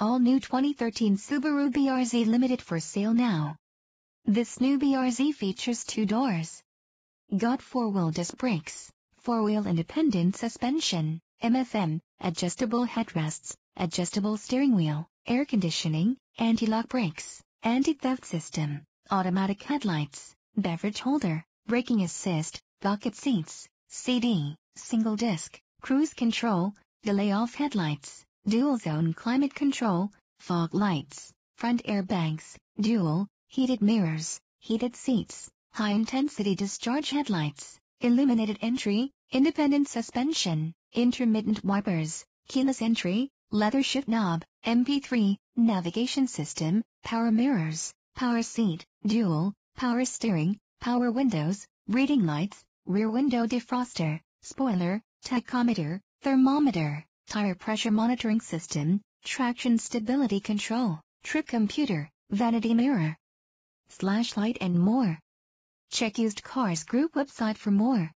All new 2013 Subaru BRZ Limited for sale now. This new BRZ features two doors. Got four-wheel disc brakes, four-wheel independent suspension, AM/FM, adjustable headrests, adjustable steering wheel, air conditioning, anti-lock brakes, anti-theft system, automatic headlights, beverage holder, braking assist, bucket seats, CD, single disc, cruise control, delay off headlights, dual zone climate control, fog lights, front airbags, dual, heated mirrors, heated seats, high intensity discharge headlights, illuminated entry, independent suspension, intermittent wipers, keyless entry, leather shift knob, MP3, navigation system, power mirrors, power seat, dual, power steering, power windows, reading lights, rear window defroster, spoiler, tachometer, thermometer, tire pressure monitoring system, traction stability control, trip computer, vanity mirror, flashlight and more. Check used cars group website for more.